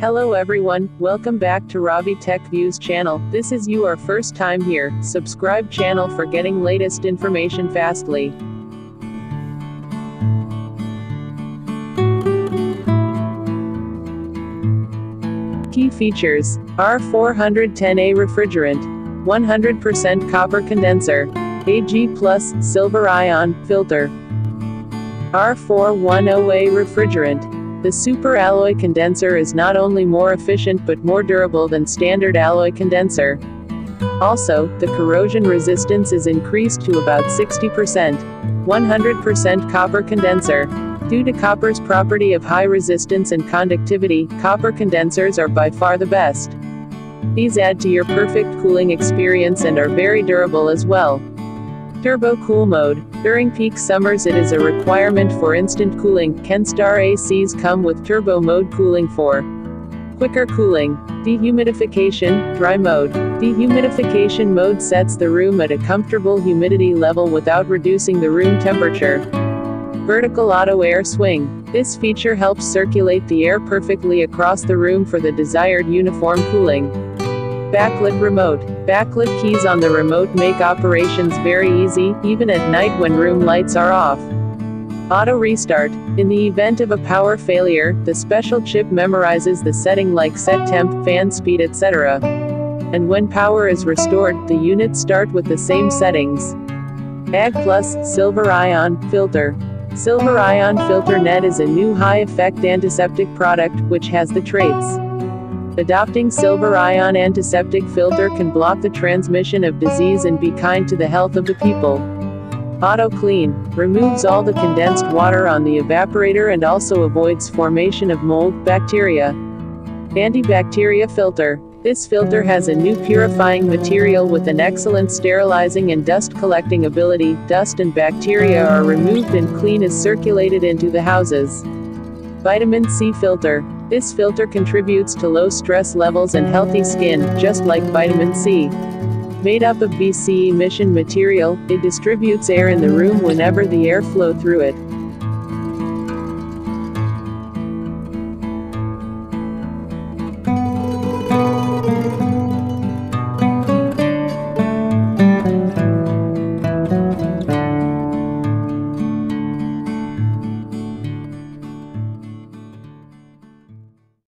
Hello everyone, welcome back to Ravi Tech Views channel. This is you our first time here. Subscribe channel for getting latest information fastly. Key features R410A refrigerant, 100% copper condenser, AG plus silver ion filter, R410A refrigerant. The super alloy condenser is not only more efficient but more durable than standard alloy condenser. Also, the corrosion resistance is increased to about 60%. 100% copper condenser. Due to copper's property of high resistance and conductivity, copper condensers are by far the best. These add to your perfect cooling experience and are very durable as well. Turbo Cool Mode. During peak summers it is a requirement for instant cooling. Kenstar ACs come with turbo mode cooling for quicker cooling. Dehumidification, dry mode. Dehumidification mode sets the room at a comfortable humidity level without reducing the room temperature. Vertical auto air swing. This feature helps circulate the air perfectly across the room for the desired uniform cooling. Backlit remote. Backlit keys on the remote make operations very easy, even at night when room lights are off. Auto restart. In the event of a power failure, the special chip memorizes the setting like set temp, fan speed etc. And when power is restored, the units start with the same settings. AG Plus Silver Ion Filter. Silver Ion Filter Net is a new high-effect antiseptic product, which has the traits. Adopting silver ion antiseptic filter can block the transmission of disease and be kind to the health of the people. Auto Clean removes all the condensed water on the evaporator and also avoids formation of mold, bacteria. Antibacteria filter. This filter has a new purifying material with an excellent sterilizing and dust collecting ability. Dust and bacteria are removed and clean is circulated into the houses. Vitamin C filter. This filter contributes to low stress levels and healthy skin, just like vitamin C. Made up of BC emission material, it distributes air in the room whenever the air flow through it.